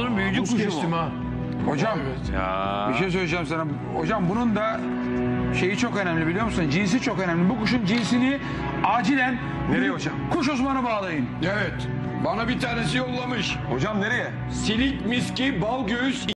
Anadolu'nun büyücü Buz kuşu kestim mu? ha. Hocam Ya. bir şey söyleyeceğim sana. Hocam bunun da şeyi çok önemli biliyor musun? Cinsi çok önemli. Bu kuşun cinsini acilen Nereye hocam? kuş uzmanı bağlayın. Evet. Bana bir tanesi yollamış. Hocam nereye? Silik miski bal göğüs